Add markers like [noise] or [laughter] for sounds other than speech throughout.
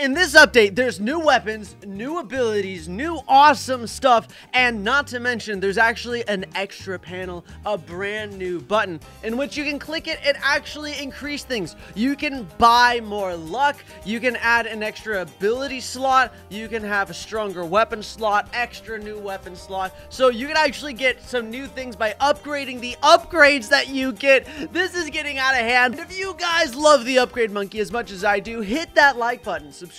In this update, there's new weapons, new abilities, new awesome stuff, and not to mention, there's actually an extra panel, a brand new button, in which you can click it and actually increase things. You can buy more luck, you can add an extra ability slot, you can have a stronger weapon slot, extra new weapon slot, so you can actually get some new things by upgrading the upgrades that you get. This is getting out of hand. If you guys love the Upgrade Monkey as much as I do, hit that like button, subscribe,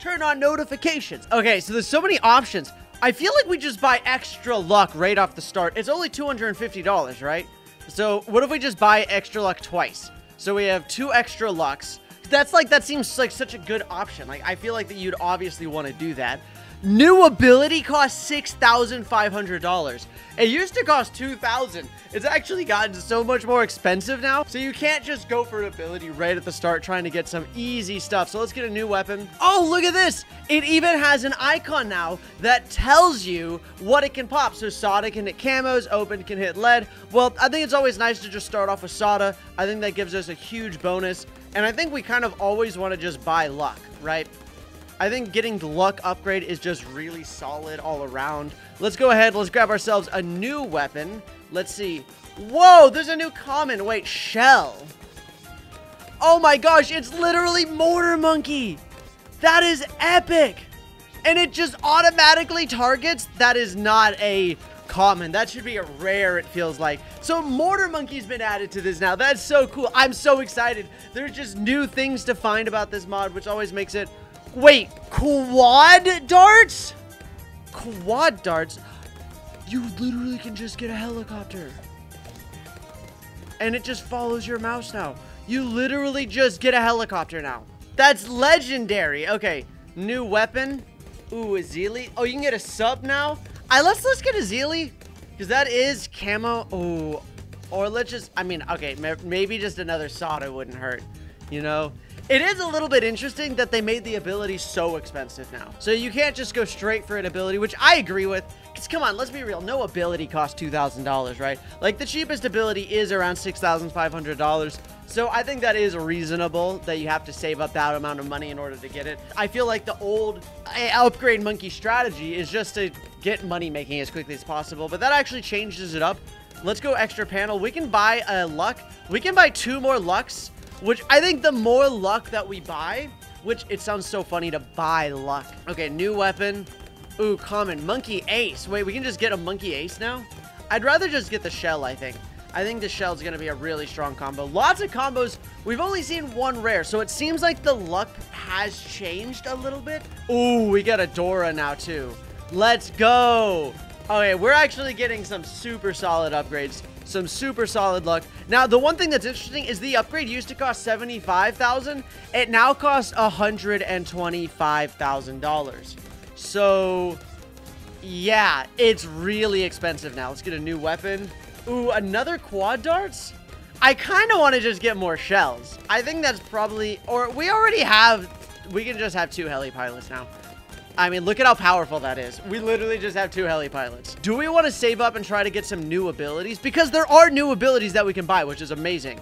turn on notifications. Okay, so there's so many options. I feel like we just buy extra luck right off the start. It's only $250, right? So what if we just buy extra luck twice? So we have two extra lucks. That's like, that seems like such a good option. Like, I feel like that you'd obviously want to do that. New ability costs $6,500. It used to cost 2,000. It's actually gotten so much more expensive now. So you can't just go for an ability right at the start trying to get some easy stuff. So let's get a new weapon. Oh, look at this. It even has an icon now that tells you what it can pop. So Sada can hit camos, Open can hit lead. Well, I think it's always nice to just start off with Sada. I think that gives us a huge bonus. And I think we kind of always want to just buy luck, right? I think getting the luck upgrade is just really solid all around. Let's go ahead. Let's grab ourselves a new weapon. Let's see. Whoa, there's a new common. Wait, shell. Oh my gosh, it's literally Mortar Monkey. That is epic. And it just automatically targets. That is not a common. That should be a rare, it feels like. So Mortar Monkey's been added to this now. That's so cool. I'm so excited. There's just new things to find about this mod, which always makes it Wait, quad darts? Quad darts? You literally can just get a helicopter. And it just follows your mouse now. You literally just get a helicopter now. That's legendary. Okay, new weapon. Ooh, a Zeely. Oh, you can get a sub now? I let's let's get a Zeely. Because that is camo. Oh, or let's just, I mean, okay, maybe just another Sada wouldn't hurt. You know? It is a little bit interesting that they made the ability so expensive now. So you can't just go straight for an ability, which I agree with. Because come on, let's be real. No ability costs $2,000, right? Like the cheapest ability is around $6,500. So I think that is reasonable that you have to save up that amount of money in order to get it. I feel like the old eh, upgrade monkey strategy is just to get money making as quickly as possible. But that actually changes it up. Let's go extra panel. We can buy a luck. We can buy two more lucks which I think the more luck that we buy, which it sounds so funny to buy luck. Okay, new weapon. Ooh, common. Monkey Ace. Wait, we can just get a Monkey Ace now? I'd rather just get the shell, I think. I think the shell is going to be a really strong combo. Lots of combos. We've only seen one rare, so it seems like the luck has changed a little bit. Ooh, we got a Dora now, too. Let's go. Okay, we're actually getting some super solid upgrades some super solid luck. Now, the one thing that's interesting is the upgrade used to cost 75,000. It now costs $125,000. So, yeah, it's really expensive now. Let's get a new weapon. Ooh, another quad darts? I kind of want to just get more shells. I think that's probably, or we already have, we can just have two heli pilots now. I mean, look at how powerful that is. We literally just have two heli pilots. Do we want to save up and try to get some new abilities? Because there are new abilities that we can buy, which is amazing.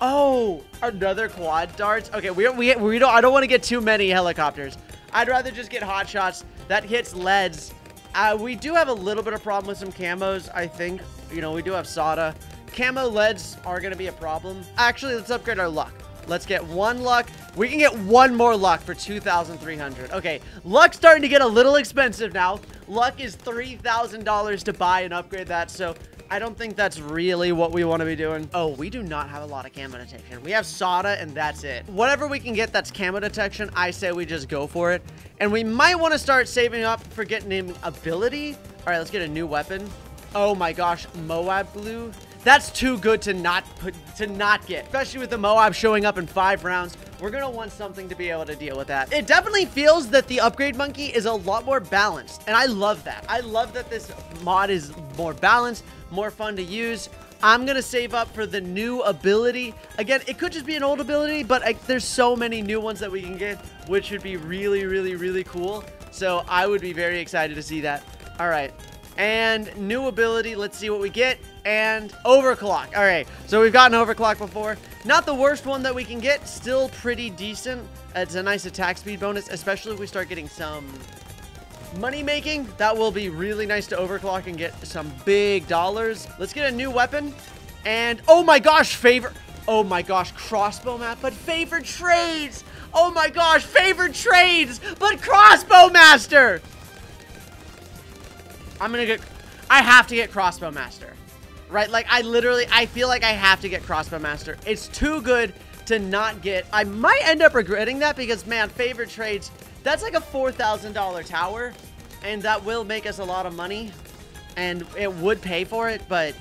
Oh, another quad darts. Okay, we, we, we don't, I don't want to get too many helicopters. I'd rather just get hot shots. That hits leads. Uh, we do have a little bit of problem with some camos, I think. You know, we do have Sada. Camo leads are going to be a problem. Actually, let's upgrade our luck. Let's get one luck. We can get one more luck for 2,300. Okay, luck's starting to get a little expensive now. Luck is $3,000 to buy and upgrade that, so I don't think that's really what we want to be doing. Oh, we do not have a lot of camo detection. We have Sada, and that's it. Whatever we can get that's camo detection, I say we just go for it. And we might want to start saving up for getting an ability. All right, let's get a new weapon. Oh my gosh, Moab Glue. That's too good to not put to not get, especially with the Moab showing up in five rounds. We're gonna want something to be able to deal with that. It definitely feels that the upgrade monkey is a lot more balanced, and I love that. I love that this mod is more balanced, more fun to use. I'm gonna save up for the new ability. Again, it could just be an old ability, but I, there's so many new ones that we can get, which would be really, really, really cool. So I would be very excited to see that. All right, and new ability. Let's see what we get. And overclock. All right, so we've gotten overclock before. Not the worst one that we can get, still pretty decent. It's a nice attack speed bonus, especially if we start getting some money making. That will be really nice to overclock and get some big dollars. Let's get a new weapon. And, oh my gosh, favor. Oh my gosh, crossbow map, but favored trades. Oh my gosh, favored trades, but crossbow master. I'm gonna get, I have to get crossbow master right? Like, I literally, I feel like I have to get Crossbow Master. It's too good to not get. I might end up regretting that because, man, favorite trades, that's like a $4,000 tower, and that will make us a lot of money, and it would pay for it, but...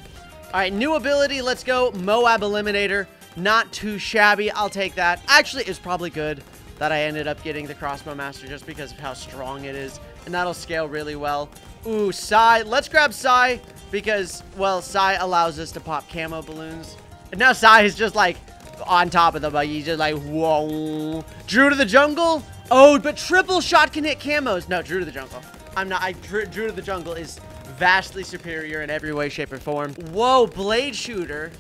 All right, new ability, let's go. Moab Eliminator. Not too shabby. I'll take that. Actually, it's probably good that I ended up getting the Crossbow Master just because of how strong it is. And that'll scale really well. Ooh, Psi. Let's grab Psi because, well, Psi allows us to pop camo balloons. And now Psi is just like on top of the buggy. He's just like, whoa. Druid of the Jungle? Oh, but triple shot can hit camos. No, Druid of the Jungle. I'm not. I Drew, Druid of the Jungle is vastly superior in every way, shape, or form. Whoa, blade shooter.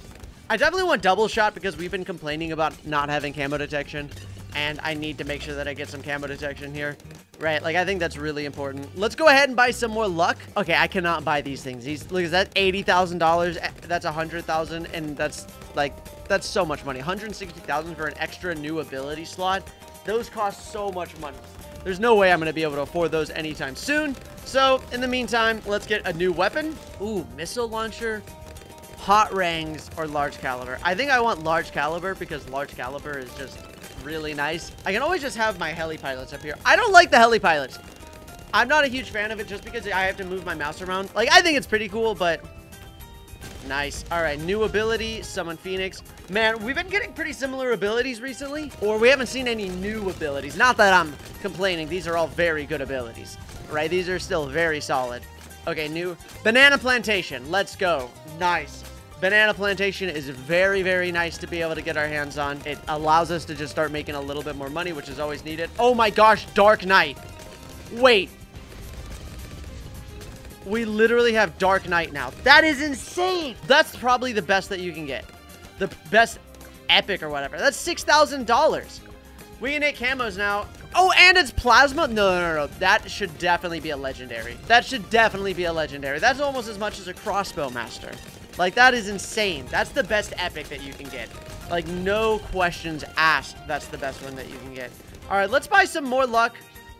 I definitely want double shot because we've been complaining about not having camo detection. And I need to make sure that I get some camo detection here. Right, like I think that's really important. Let's go ahead and buy some more luck. Okay, I cannot buy these things. These look, is that eighty thousand dollars? Eh, that's a hundred thousand, and that's like that's so much money. One hundred sixty thousand for an extra new ability slot. Those cost so much money. There's no way I'm gonna be able to afford those anytime soon. So in the meantime, let's get a new weapon. Ooh, missile launcher, hot rangs, or large caliber. I think I want large caliber because large caliber is just really nice. I can always just have my heli pilots up here. I don't like the heli pilots. I'm not a huge fan of it just because I have to move my mouse around. Like, I think it's pretty cool, but nice. All right, new ability, Summon Phoenix. Man, we've been getting pretty similar abilities recently, or we haven't seen any new abilities. Not that I'm complaining. These are all very good abilities, right? These are still very solid. Okay, new Banana Plantation. Let's go. Nice. Banana Plantation is very, very nice to be able to get our hands on. It allows us to just start making a little bit more money, which is always needed. Oh my gosh, Dark Knight. Wait. We literally have Dark Knight now. That is insane. That's probably the best that you can get. The best epic or whatever. That's $6,000. We can hit camos now. Oh, and it's plasma? No, no, no, no. That should definitely be a legendary. That should definitely be a legendary. That's almost as much as a crossbow master. Like, that is insane. That's the best epic that you can get. Like, no questions asked. That's the best one that you can get. All right, let's buy some more luck.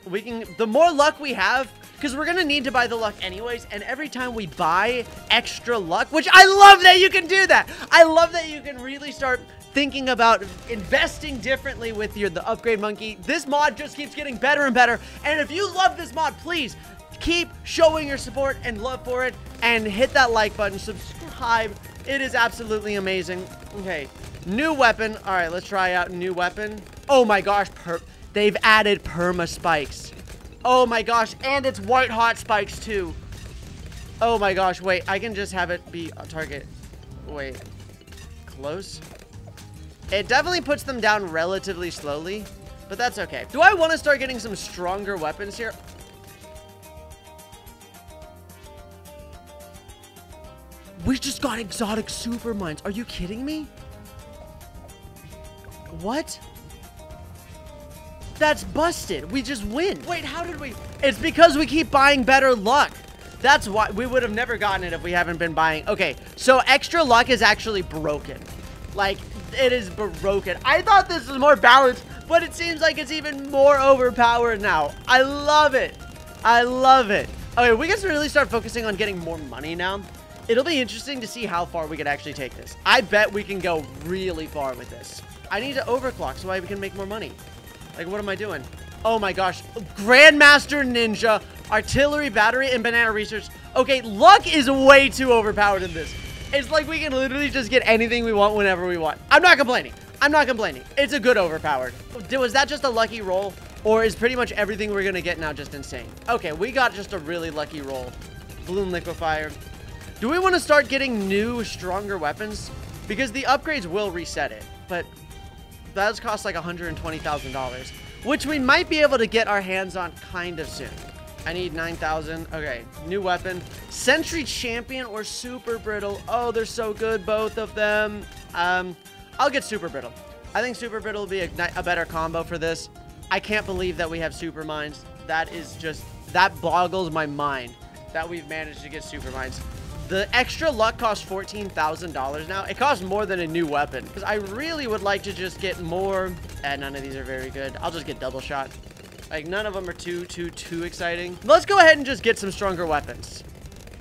We can, the more luck we have, because we're going to need to buy the luck anyways. And every time we buy extra luck, which I love that you can do that. I love that you can really start thinking about investing differently with your the upgrade monkey. This mod just keeps getting better and better. And if you love this mod, please keep showing your support and love for it and hit that like button. Subscribe It is absolutely amazing. Okay, new weapon. All right, let's try out new weapon. Oh my gosh, they've added perma spikes. Oh my gosh, and it's white hot spikes too. Oh my gosh, wait, I can just have it be a target. Wait, close? It definitely puts them down relatively slowly, but that's okay. Do I want to start getting some stronger weapons here? We just got exotic super mines. Are you kidding me? What? That's busted. We just win. Wait, how did we? It's because we keep buying better luck. That's why we would have never gotten it if we haven't been buying. Okay, so extra luck is actually broken. Like, it is broken. I thought this was more balanced, but it seems like it's even more overpowered now. I love it. I love it. Okay, we to really start focusing on getting more money now. It'll be interesting to see how far we can actually take this. I bet we can go really far with this. I need to overclock so I can make more money. Like, what am I doing? Oh my gosh. Grandmaster Ninja, Artillery Battery, and Banana Research. Okay, luck is way too overpowered in this. It's like we can literally just get anything we want whenever we want. I'm not complaining. I'm not complaining. It's a good overpowered. Was that just a lucky roll? Or is pretty much everything we're going to get now just insane? Okay, we got just a really lucky roll. Bloon Liquefier. Do we want to start getting new, stronger weapons? Because the upgrades will reset it, but that does cost like $120,000, which we might be able to get our hands on kind of soon. I need 9,000. Okay, new weapon. Sentry Champion or Super Brittle. Oh, they're so good, both of them. Um, I'll get Super Brittle. I think Super Brittle will be a, a better combo for this. I can't believe that we have Super Mines. That is just, that boggles my mind that we've managed to get Super Mines. The extra luck costs $14,000 now. It costs more than a new weapon. Because I really would like to just get more. And none of these are very good. I'll just get double shot. Like, none of them are too, too, too exciting. Let's go ahead and just get some stronger weapons.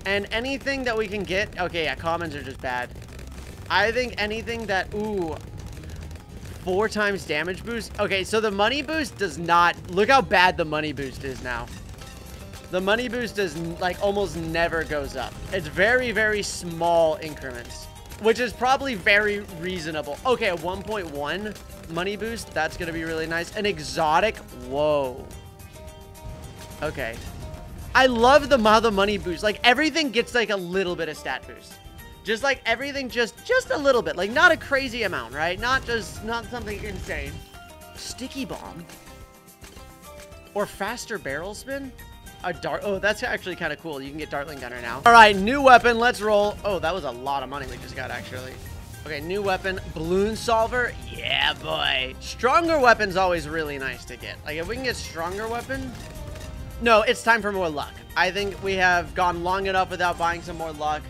And anything that we can get... Okay, yeah, commons are just bad. I think anything that... Ooh. Four times damage boost. Okay, so the money boost does not... Look how bad the money boost is now. The money boost does, like, almost never goes up. It's very, very small increments. Which is probably very reasonable. Okay, 1.1 money boost. That's going to be really nice. An exotic. Whoa. Okay. I love the how the money boost. Like, everything gets, like, a little bit of stat boost. Just, like, everything just, just a little bit. Like, not a crazy amount, right? Not just, not something insane. Sticky bomb. Or faster barrel spin? A dart. Oh, that's actually kind of cool. You can get Dartling Gunner now. All right, new weapon. Let's roll. Oh, that was a lot of money we just got, actually. Okay, new weapon. Bloon Solver. Yeah, boy. Stronger weapon's always really nice to get. Like, if we can get stronger weapon... No, it's time for more luck. I think we have gone long enough without buying some more luck.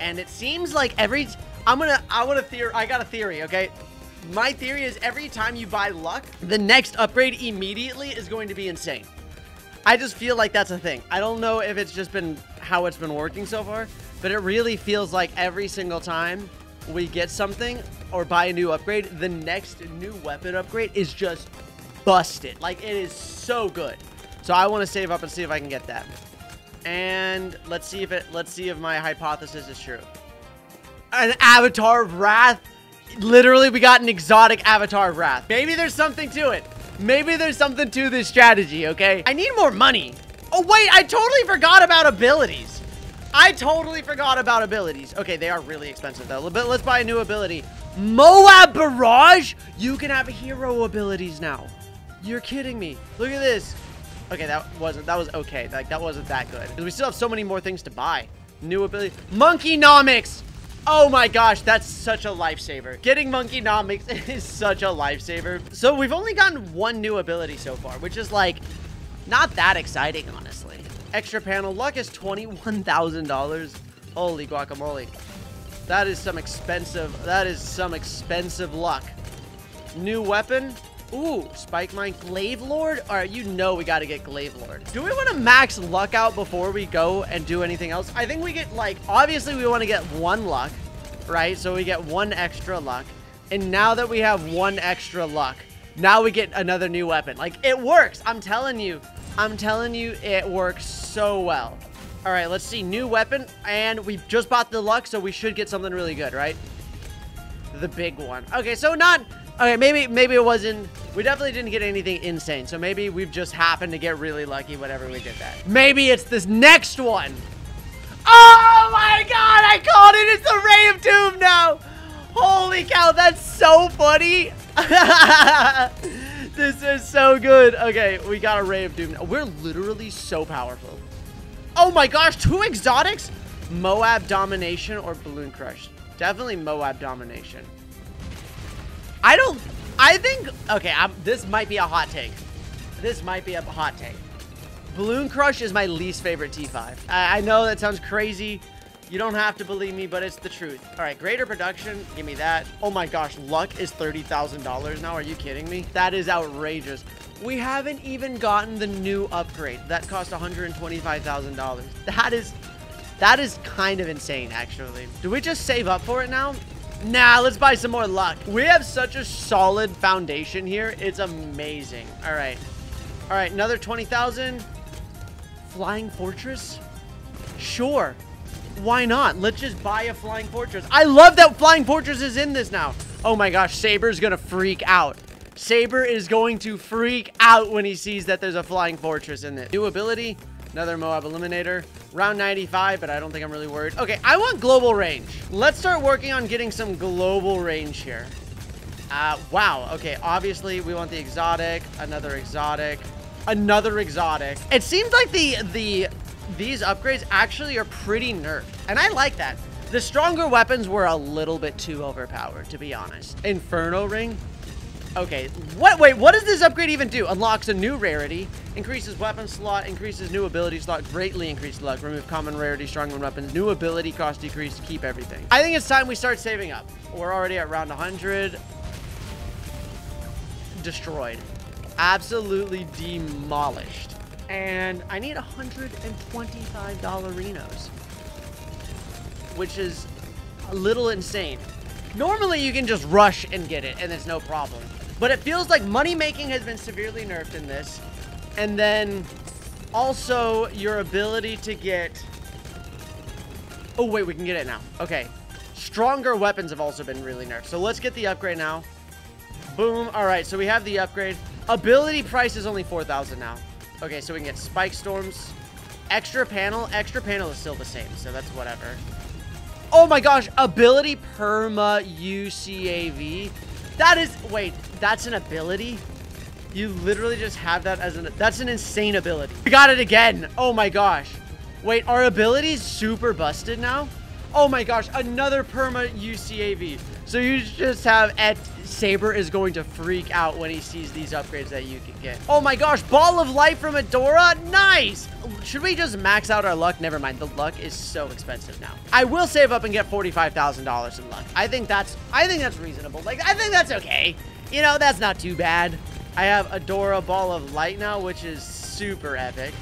And it seems like every... I'm gonna... I want to theory... I got a theory, okay? My theory is every time you buy luck, the next upgrade immediately is going to be insane. I just feel like that's a thing. I don't know if it's just been how it's been working so far, but it really feels like every single time we get something or buy a new upgrade, the next new weapon upgrade is just busted. Like, it is so good. So I want to save up and see if I can get that. And let's see if it, let's see if my hypothesis is true. An Avatar of Wrath? Literally, we got an exotic Avatar of Wrath. Maybe there's something to it. Maybe there's something to this strategy, okay? I need more money. Oh, wait, I totally forgot about abilities. I totally forgot about abilities. Okay, they are really expensive, though. Let's buy a new ability. Moab Barrage? You can have hero abilities now. You're kidding me. Look at this. Okay, that wasn't, that was okay. Like, that wasn't that good. We still have so many more things to buy. New ability. Monkeynomics. Oh my gosh, that's such a lifesaver. Getting Monkeynomics [laughs] is such a lifesaver. So we've only gotten one new ability so far, which is like not that exciting, honestly. Extra panel luck is $21,000. Holy guacamole. That is some expensive, that is some expensive luck. New weapon. Ooh, Spike Mine Glaive Lord? All right, you know we got to get Glaive Lord. Do we want to max luck out before we go and do anything else? I think we get, like, obviously we want to get one luck, right? So we get one extra luck. And now that we have one extra luck, now we get another new weapon. Like, it works. I'm telling you. I'm telling you, it works so well. All right, let's see. New weapon. And we just bought the luck, so we should get something really good, right? The big one. Okay, so not Okay, maybe maybe it wasn't. We definitely didn't get anything insane. So maybe we've just happened to get really lucky whenever we did that. Maybe it's this next one. Oh my god, I called it. It's the Ray of Doom now. Holy cow, that's so funny. [laughs] this is so good. Okay, we got a Ray of Doom. We're literally so powerful. Oh my gosh, two exotics? Moab Domination or Bloon Crush? Definitely Moab Domination. I don't... I think... Okay, I'm, this might be a hot take. This might be a hot take. Bloon Crush is my least favorite T5. I, I know that sounds crazy. You don't have to believe me, but it's the truth. All right, greater production. Give me that. Oh my gosh, luck is $30,000 now. Are you kidding me? That is outrageous. We haven't even gotten the new upgrade. That cost $125,000. That is... That is kind of insane, actually. Do we just save up for it now? Nah, let's buy some more luck. We have such a solid foundation here. It's amazing. All right. All right, another 20,000. Flying Fortress? Sure. Why not? Let's just buy a Flying Fortress. I love that Flying Fortress is in this now. Oh my gosh, Saber's gonna freak out. Saber is going to freak out when he sees that there's a Flying Fortress in it. New ability, Another Moab Eliminator. Round 95, but I don't think I'm really worried. Okay, I want global range. Let's start working on getting some global range here. Uh, wow. Okay, obviously we want the exotic. Another exotic. Another exotic. It seems like the, the, these upgrades actually are pretty nerfed. And I like that. The stronger weapons were a little bit too overpowered, to be honest. Inferno Ring? Okay, what? Wait, what does this upgrade even do? Unlocks a new rarity, increases weapon slot, increases new ability slot, greatly increased luck, remove common rarity, strong weapons, new ability cost decrease, keep everything. I think it's time we start saving up. We're already at round 100. Destroyed. Absolutely demolished. And I need $125 dollarinos, which is a little insane. Normally, you can just rush and get it, and it's no problem. But it feels like money making has been severely nerfed in this. And then also your ability to get... Oh, wait, we can get it now. Okay. Stronger weapons have also been really nerfed. So let's get the upgrade now. Boom. All right, so we have the upgrade. Ability price is only 4,000 now. Okay, so we can get Spike Storms. Extra panel. Extra panel is still the same, so that's whatever. Oh my gosh, ability perma UCAV. That is, wait, that's an ability? You literally just have that as an, that's an insane ability. We got it again. Oh my gosh. Wait, our ability's super busted now? Oh my gosh, another perma UCAV. So you just have at Saber is going to freak out when he sees these upgrades that you can get. Oh my gosh, Ball of Light from Adora? Nice! Should we just max out our luck? Never mind, the luck is so expensive now. I will save up and get $45,000 in luck. I think that's, I think that's reasonable. Like, I think that's okay. You know, that's not too bad. I have Adora Ball of Light now, which is super epic.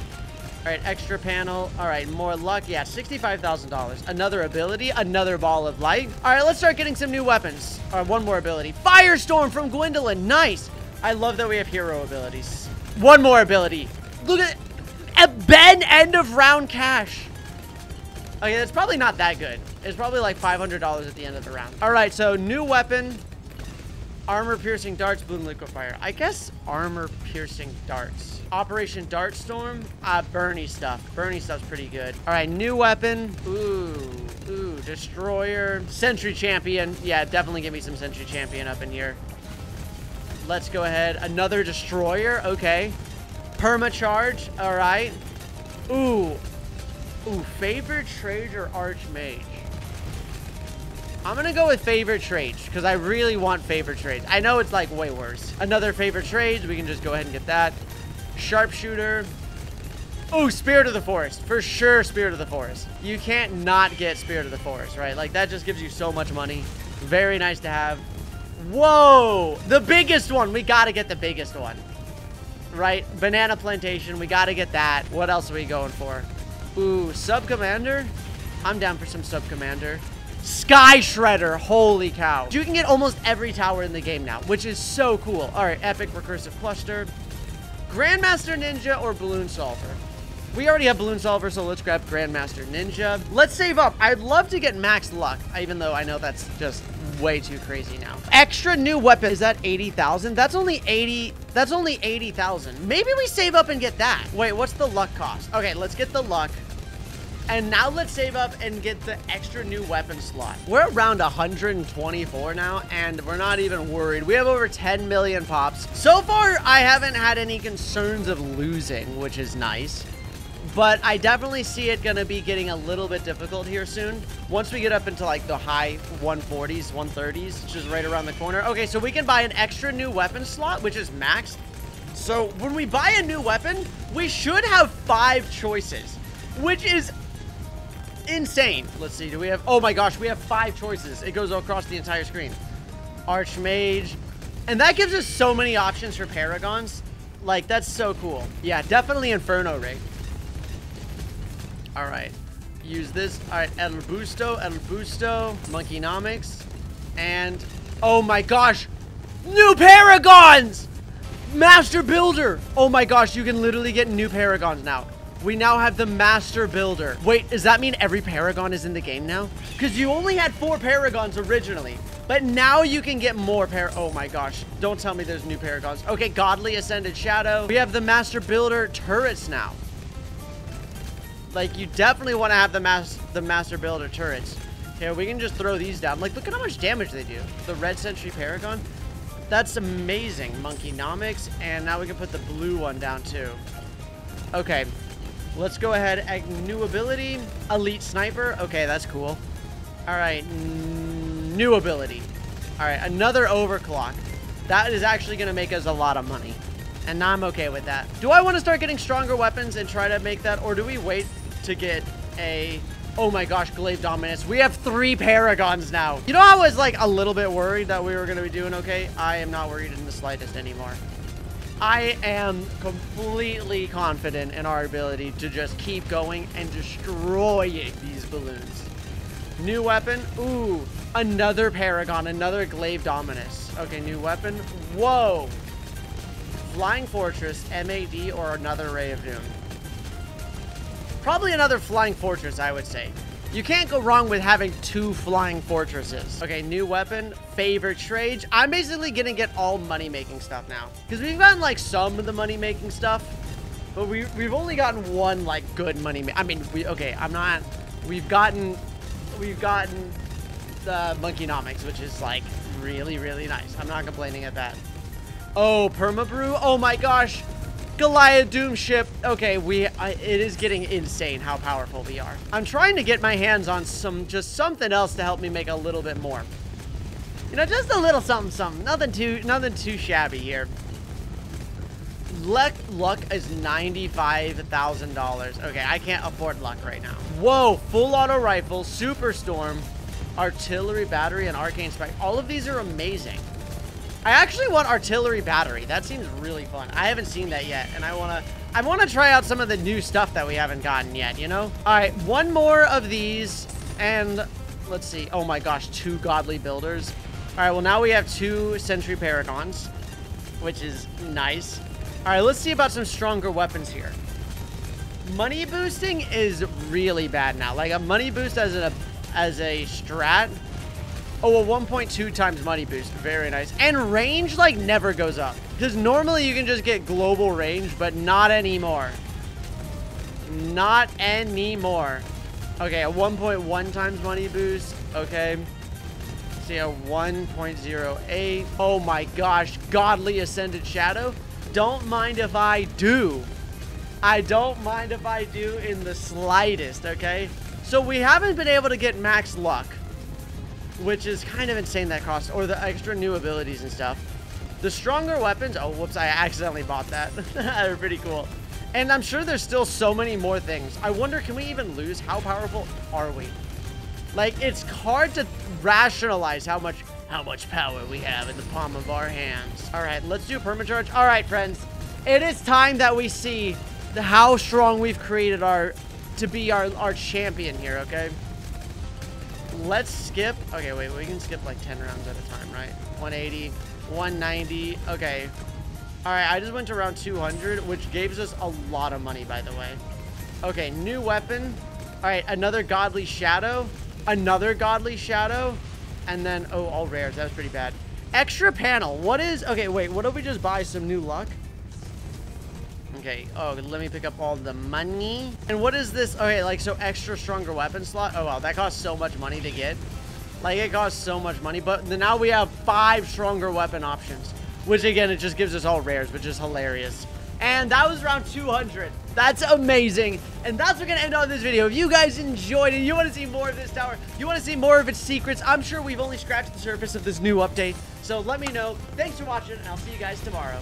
All right, extra panel. All right, more luck. Yeah, $65,000. Another ability, another ball of light. All right, let's start getting some new weapons. All right, one more ability. Firestorm from Gwendolyn. Nice. I love that we have hero abilities. One more ability. Look at a Ben end of round cash. Okay, that's probably not that good. It's probably like $500 at the end of the round. All right, so new weapon. Armor piercing darts, Bloon liquefier. I guess armor piercing darts. Operation Dartstorm. Uh, Bernie stuff. Bernie stuff's pretty good. All right, new weapon. Ooh, ooh, destroyer. Sentry champion. Yeah, definitely give me some sentry champion up in here. Let's go ahead. Another destroyer. Okay. Perma charge. All right. Ooh. Ooh, favorite trade or archmage? I'm gonna go with favorite trades because I really want favorite trades. I know it's like way worse. Another favorite trades. We can just go ahead and get that. Sharpshooter. Oh, Spirit of the Forest. For sure, Spirit of the Forest. You can't not get Spirit of the Forest, right? Like, that just gives you so much money. Very nice to have. Whoa! The biggest one. We gotta get the biggest one. Right? Banana Plantation. We gotta get that. What else are we going for? Ooh, Sub Commander? I'm down for some Sub Commander. Sky Shredder. Holy cow. You can get almost every tower in the game now, which is so cool. All right, Epic Recursive Cluster. Grandmaster Ninja or Bloon Solver? We already have Bloon Solver, so let's grab Grandmaster Ninja. Let's save up. I'd love to get max luck, even though I know that's just way too crazy now. Extra new weapon. Is that 80,000? That's only 80. That's only 80,000. Maybe we save up and get that. Wait, what's the luck cost? Okay, let's get the luck. And now let's save up and get the extra new weapon slot. We're around 124 now, and we're not even worried. We have over 10 million pops. So far, I haven't had any concerns of losing, which is nice. But I definitely see it going to be getting a little bit difficult here soon. Once we get up into like the high 140s, 130s, which is right around the corner. Okay, so we can buy an extra new weapon slot, which is maxed. So when we buy a new weapon, we should have five choices, which is insane. Let's see, do we have... Oh my gosh, we have five choices. It goes across the entire screen. Archmage. And that gives us so many options for Paragons. Like, that's so cool. Yeah, definitely Inferno Ring. All right. Use this. All right, El Busto, El Busto, Monkeynomics. And... Oh my gosh! New Paragons! Master Builder! Oh my gosh, you can literally get new Paragons now. We now have the Master Builder. Wait, does that mean every Paragon is in the game now? Because you only had four Paragons originally. But now you can get more par- Oh my gosh. Don't tell me there's new Paragons. Okay, Godly Ascended Shadow. We have the Master Builder turrets now. Like, you definitely want to have the, mas the Master Builder turrets. Here, we can just throw these down. Like, look at how much damage they do. The Red Sentry Paragon. That's amazing. Monkey Monkeynomics. And now we can put the blue one down, too. Okay, Let's go ahead. And new ability. Elite Sniper. Okay, that's cool. All right, new ability. All right, another overclock. That is actually going to make us a lot of money. And I'm okay with that. Do I want to start getting stronger weapons and try to make that? Or do we wait to get a... Oh my gosh, Glaive Dominus. We have three Paragons now. You know, I was like a little bit worried that we were going to be doing okay. I am not worried in the slightest anymore. I am completely confident in our ability to just keep going and destroying these balloons. New weapon. Ooh, another Paragon, another Glaive Dominus. Okay, new weapon. Whoa. Flying Fortress, MAD, or another Ray of Doom. Probably another Flying Fortress, I would say. You can't go wrong with having two Flying Fortresses. Okay, new weapon, favorite trade. I'm basically gonna get all money-making stuff now. Because we've gotten, like, some of the money-making stuff. But we, we've only gotten one, like, good money. I mean, we, okay, I'm not... We've gotten... We've gotten the Monkeynomics, which is, like, really, really nice. I'm not complaining at that. Oh, Permabrew? Oh my gosh. Goliath Doom ship. Okay, we I, it is getting insane how powerful we are. I'm trying to get my hands on some just something else to help me make a little bit more. You know, just a little something something. Nothing too nothing too shabby here. Luck luck is $95,000. Okay, I can't afford luck right now. Whoa, full auto rifle, super storm, artillery battery and arcane spike. All of these are amazing. I actually want artillery battery. That seems really fun. I haven't seen that yet, and I want to I want to try out some of the new stuff that we haven't gotten yet, you know? All right, one more of these, and let's see. Oh my gosh, two godly builders. All right, well, now we have two sentry paragons, which is nice. All right, let's see about some stronger weapons here. Money boosting is really bad now. Like a money boost as a as a strat Oh, a 1.2 times money boost. Very nice. And range, like, never goes up. Because normally you can just get global range, but not anymore. Not anymore. Okay, a 1.1 times money boost. Okay. See, a 1.08. Oh my gosh. Godly Ascended Shadow. Don't mind if I do. I don't mind if I do in the slightest, okay? So we haven't been able to get max luck which is kind of insane that cost, or the extra new abilities and stuff. The stronger weapons, oh, whoops, I accidentally bought that. [laughs] They're pretty cool. And I'm sure there's still so many more things. I wonder, can we even lose? How powerful are we? Like, it's hard to rationalize how much how much power we have in the palm of our hands. All right, let's do a permacharge. All right, friends. It is time that we see the, how strong we've created our to be our, our champion here, okay? Let's skip. Okay, wait, we can skip like 10 rounds at a time, right? 180, 190. Okay. All right, I just went to round 200, which gave us a lot of money, by the way. Okay, new weapon. All right, another godly shadow. Another godly shadow. And then, oh, all rares. That was pretty bad. Extra panel. What is... Okay, wait. What if we just buy some new luck? Okay, oh, let me pick up all the money. And what is this? Okay, like, so extra stronger weapon slot. Oh, wow, that costs so much money to get. Like, it costs so much money. But now we have five stronger weapon options. Which, again, it just gives us all rares, which is hilarious. And that was around 200. That's amazing. And that's what we're going to end on this video. If you guys enjoyed and you want to see more of this tower, you want to see more of its secrets, I'm sure we've only scratched the surface of this new update. So let me know. Thanks for watching, and I'll see you guys tomorrow.